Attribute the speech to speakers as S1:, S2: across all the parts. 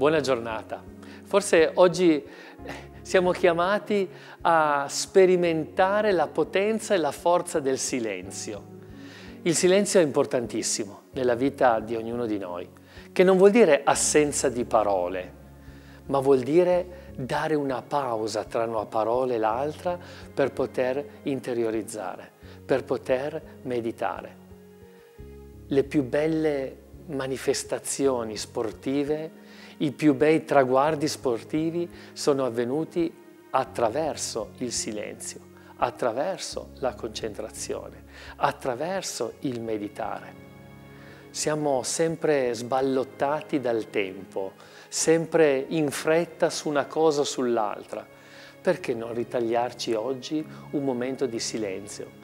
S1: buona giornata. Forse oggi eh, siamo chiamati a sperimentare la potenza e la forza del silenzio. Il silenzio è importantissimo nella vita di ognuno di noi, che non vuol dire assenza di parole, ma vuol dire dare una pausa tra una parola e l'altra per poter interiorizzare, per poter meditare. Le più belle manifestazioni sportive i più bei traguardi sportivi sono avvenuti attraverso il silenzio, attraverso la concentrazione, attraverso il meditare. Siamo sempre sballottati dal tempo, sempre in fretta su una cosa o sull'altra. Perché non ritagliarci oggi un momento di silenzio?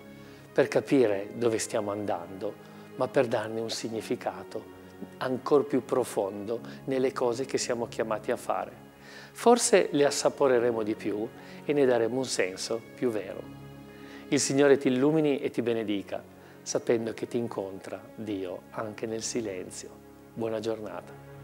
S1: Per capire dove stiamo andando, ma per darne un significato ancora più profondo nelle cose che siamo chiamati a fare. Forse le assaporeremo di più e ne daremo un senso più vero. Il Signore ti illumini e ti benedica, sapendo che ti incontra Dio anche nel silenzio. Buona giornata.